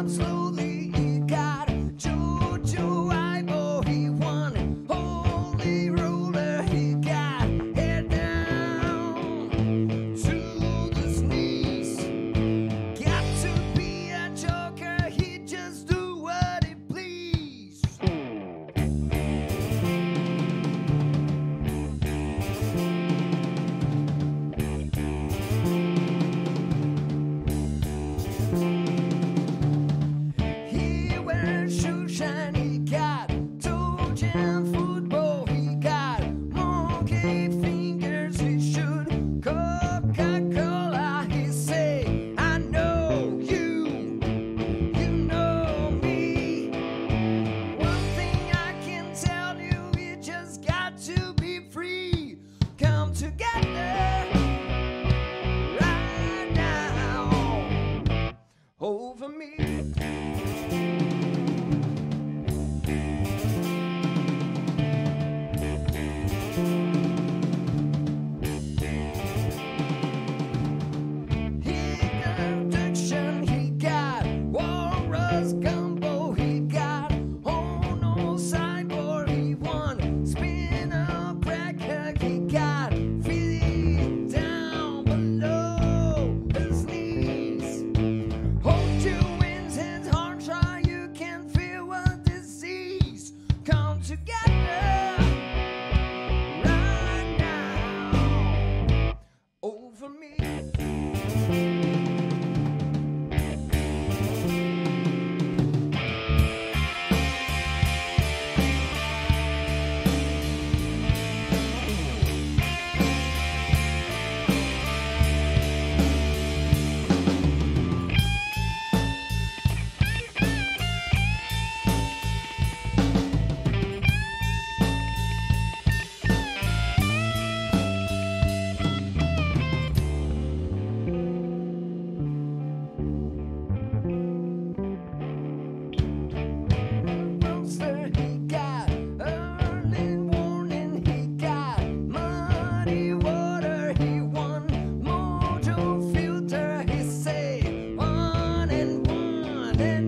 I'm slow.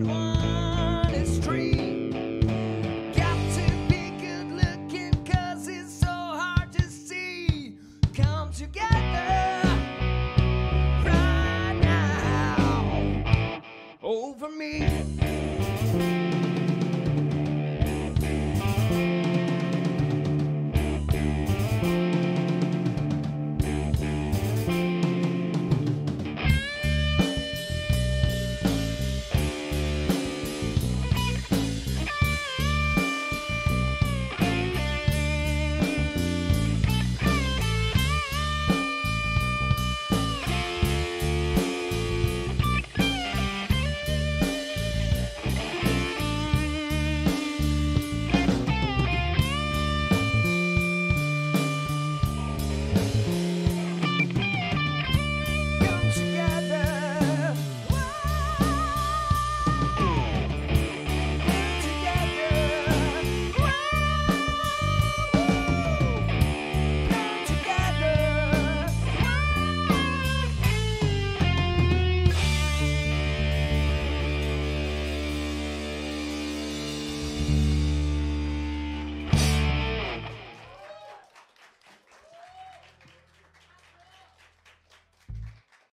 One